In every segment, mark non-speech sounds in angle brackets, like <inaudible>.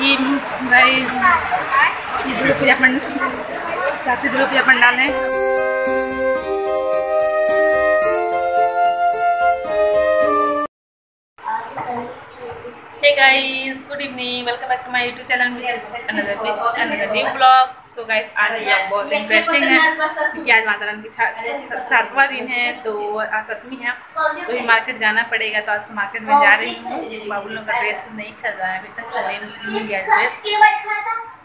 देखिए गाइस ये द्रौपदी अपन पंडाल द्रौपदी अपन puja Hey guys, good evening. Welcome back to my YouTube channel. Another another new vlog. So guys, आज vlog बहुत interesting है। क्योंकि आज माता रानी की सातवां दिन है तो आज सप्तमी है। तो भी मार्केट जाना पड़ेगा तो आज तो मार्केट में जा रही हूँ। बाबू लोग का ड्रेस तो नहीं खरीदा है अभी तक नहीं मिल गया ड्रेस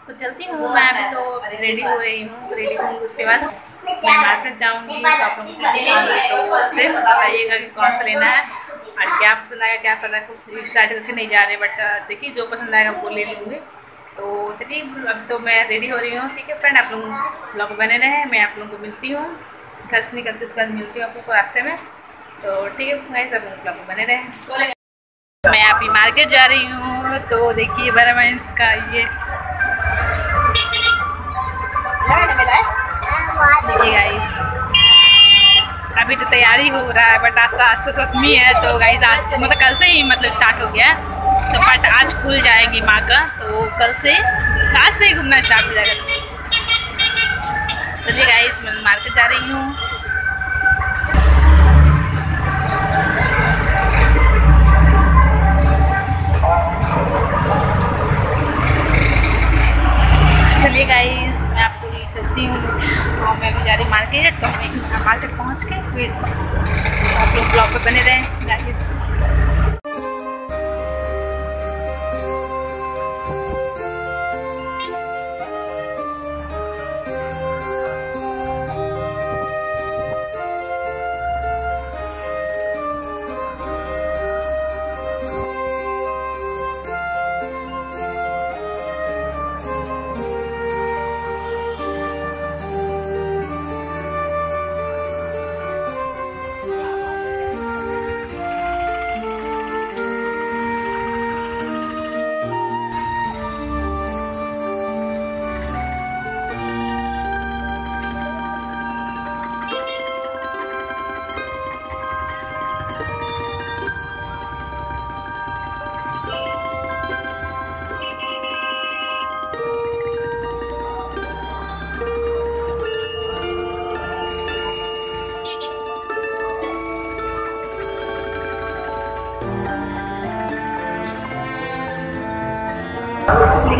तो चलती हूँ मैं अभी तो रेडी हो रही हूँ। तो रेडी होंगी उसके बाद मैं मार्केट जाऊँगी तो आप लोगों तो ड्रेस बताइएगा कि कौन सा लेना है। और क्या पसंद आएगा क्या पता कुछ डिसाइड करके नहीं जा रहे बट देखिए जो पसंद आएगा वो ले लूँगी। तो चलिए अब तो मैं रेडी हो रही हूँ ठीक है फ्रेंड आप लोग ब्लॉग बने रहे मैं आप लोगों को मिलती हूँ। घर से निकलते उसके बाद मिलती हूँ आप लोग को रास्ते में। तो ठीक है भाई सब ब्लॉग बने रहे। मैं अभी मार्केट जा रही हूँ तो देखिए बड़ा माइंस का ये। देखिए गाइस अभी तो तैयारी हो रहा है बट आज तो आज तो सप्तमी है तो गाइस आज तो मतलब कल से ही मतलब स्टार्ट हो गया है। तो बट आज खुल जाएगी माँ का तो कल से आज से ही घूमना स्टार्ट हो जाएगा। चलिए गाइस मैं मार्केट जा रही हूँ। चलिए गाइस मैं आपको चलती हूँ। और मैं जा रही मार्केट तो हमें मार्केट पहुँच के फिर आप लोग ब्लॉग पर बने रहें।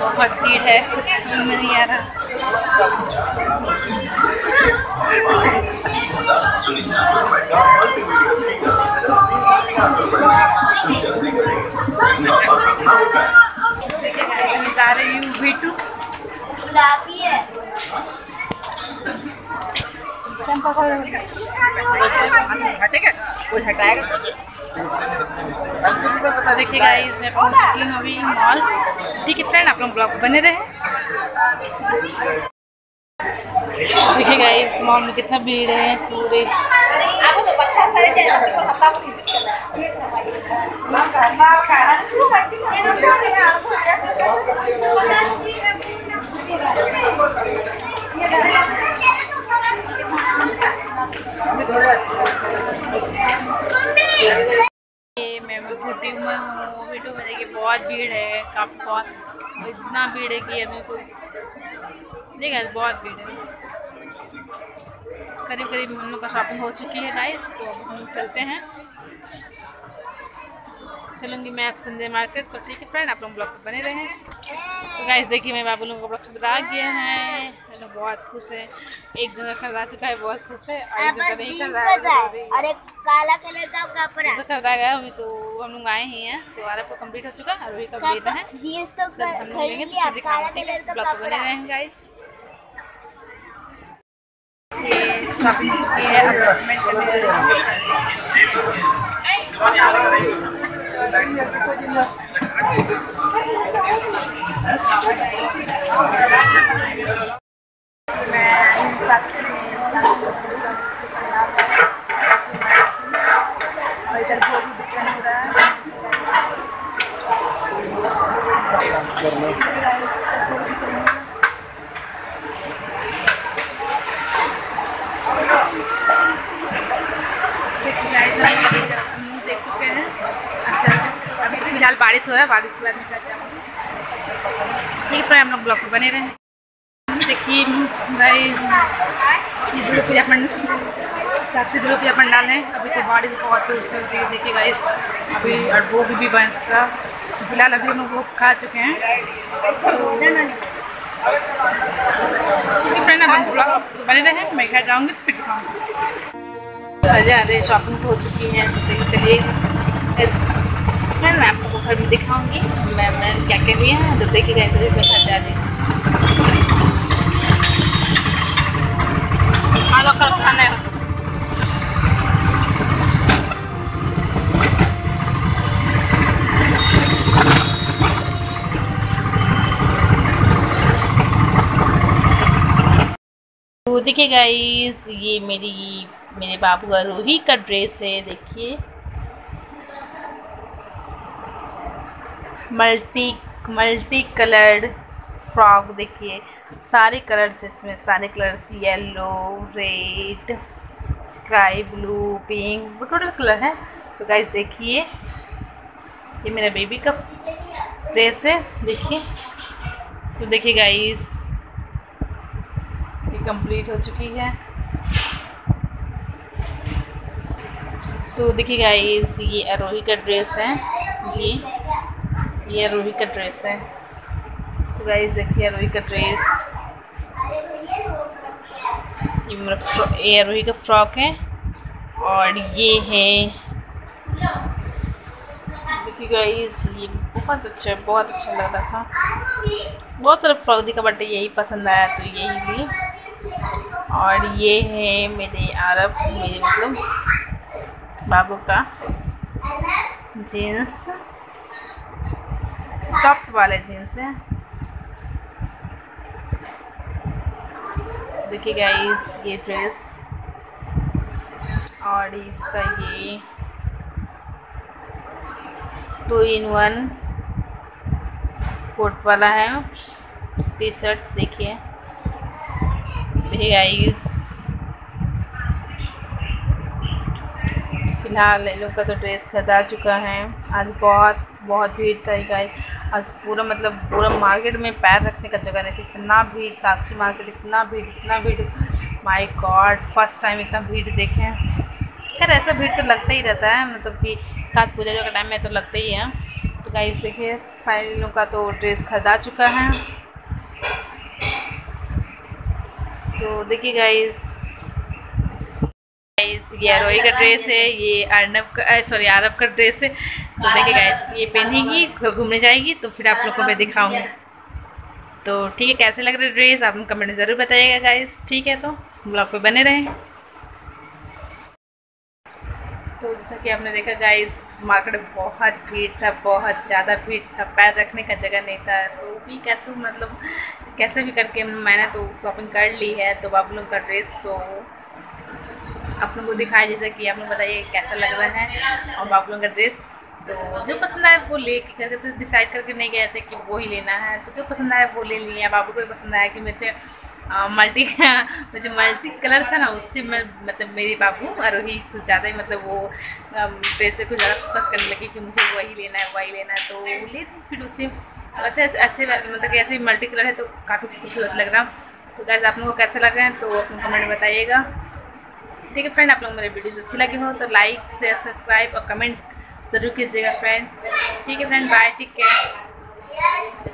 बहुत भीड़ है समझ में नहीं आ रहा जा रही हूँ वीटू ठीक देखिए गाइस पहुँच चुकी हूँ अभी मॉल ठीक है फ्रेंड आप लोग ब्लॉग बने रहे देखिए मॉल में कितना भीड़ है पूरे तो बच्चा सारे जैसे को हफ़्ता को विज़िट करना है ये मैं घुटी हुआ हूँ वीडियो में देखिए बहुत भीड़ है, काफ़ी बहुत, इतना भीड़ है कि आदमी कोई देखा बहुत भीड़ है। करीब करीब हम लोग का शॉपिंग हो चुकी है गाइस तो अब हम चलते हैं। चलूँगी मैं आप संजय मार्केट तो ठीक है फ्रेंड आप लोग ब्लॉग पर बने रहें। तो गाइस देखिए मैं बाबू लोगों को ब्लॉग खरीदा गया है। तो बहुत खुश है। एक जगह खरीदा चुका है बहुत खुश है और एक जगह नहीं खरीदा है तो अभी- और एक काला कलर का कपड़ा। तो खरीदा गया अभी तो हम लोग आए ही हैं। तो आर को कंप्लीट हो चुका है और वही कंप्लीट है। जीन्स तो हम लोग तो कलर का ब्लॉग पर बने कपड़ा। रहें गाइस ये शॉपिंग की है अपार्टमेंट अभी फ़िलहाल बारिश हो रहा है बारिश के बाद ठीक है हम लोग ब्लॉग पर बने रहें। देखिए दुर्गा पूजा पंडाल है अभी तो बारिश बहुत होती है देखिए गाइस अभी और वो भी, भी बन रहा फ़िलहाल अभी हम लोग खा चुके हैं। है फ्रेंड हम ब्लॉग बने रहें मैं घर जाऊँगी तो फिर दिखाऊँगी। अजय अरे शॉपिंग तो हो चुकी है तो चलिए। मैं आपको घर में दिखाऊँगी, मैं मैंने क्या क्या लिया है तो देखिएगा ऐसे मैं खर्चा दी आलो कर अच्छा नहीं हो तो देखिए गाइस ये मेरी, मेरे बाबू का रूही का ड्रेस है, देखिए। मल्टी मल्टी कलर्ड फ्रॉक देखिए। सारे कलर्स इसमें, सारे colours yellow red sky blue pink total colour है। तो गाइस देखिए। ये मेरा बेबी का ड्रेस है, देखिए। तो देखिए गाइस कंप्लीट हो चुकी है। तो देखिए गाइस ये अरोही का ड्रेस है। ये ये अरोही का ड्रेस है। तो गाइस देखिए अरोही का ड्रेस ये मेरा ये अरोही का फ्रॉक है। और ये है। देखिए गाइस ये बहुत अच्छा बहुत अच्छा लग रहा था। बहुत सारा फ्रॉक दिखा बट यही पसंद आया तो यही ली और ये है मेरे अरब, मेरे मतलब बाबू का जीन्स। सॉफ्ट वाले जीन्स है। देखिए गाइस ये ड्रेस और इसका ये टू इन वन कोट वाला है। टी शर्ट देखिए। देखिए गाइस फ़िलहाल इन लोग का तो ड्रेस खरीदा चुका है। आज बहुत बहुत भीड़ था गाइस आज पूरा मतलब पूरा मार्केट में पैर रखने का जगह नहीं थी। इतना भीड़, साक्षी मार्केट इतना भीड़ इतना भीड़। माय गॉड फ़र्स्ट टाइम इतना भीड़ देखे खैर, ऐसा भीड़ तो लगता ही रहता है। मतलब कि खास पूजा जो का टाइम में तो लगता ही है। तो गाइस देखिए, फाइनल लोग का तो ड्रेस खरीदा चुका है। तो देखिए गाइज़ गाइज़ ये अरोही का ड्रेस है, ये अर्नब का सॉरी आरब का ड्रेस है। तो देखिए गाइज़ ये पहनेगी घूमने जाएगी तो फिर आप लोग को मैं दिखाऊँगी। तो ठीक है, कैसे लग रहे ड्रेस आप कमेंट में ज़रूर बताइएगा गाइज़ ठीक है तो ब्लॉग पे बने रहें। तो जैसा कि आपने देखा गाइस मार्केट में बहुत भीड़ था, बहुत ज़्यादा भीड़ था, पैर रखने का जगह नहीं था। तो भी कैसे मतलब कैसे भी करके मैंने तो शॉपिंग कर ली है तो बाबू लोग का ड्रेस तो आप लोगों को दिखाया, जैसा कि आप लोग बताइए कैसा लग रहा है। और बाबू लोग का ड्रेस तो जो पसंद आया वो ले करके तो डिसाइड करके नहीं गए थे कि वो ही लेना है। तो जो पसंद आया वो ले लिया बाबू को भी पसंद आया कि मुझे मल्टी <laughs> मुझे मल्टी कलर था ना, उससे मैं मतलब मेरी बाबू और वही कुछ ज़्यादा ही मतलब वो ड्रेस पे कुछ ज़्यादा फोकस करने लगी कि मुझे वही लेना है, वही लेना है। तो ले फिर उससे अच्छे अच्छे मतलब कि ऐसे मल्टी कलर है तो काफ़ी खूबसूरत लग रहा। तो गैस आप लोगों को कैसे लग रहे हैं तो अपने कमेंट बताइएगा। ठीक है फ्रेंड आप लोग मेरे वीडियोस अच्छी लगी हो तो लाइक शेयर सब्सक्राइब और कमेंट ज़रूर कीजिएगा फ्रेंड ठीक है फ्रेंड बाय टेक केयर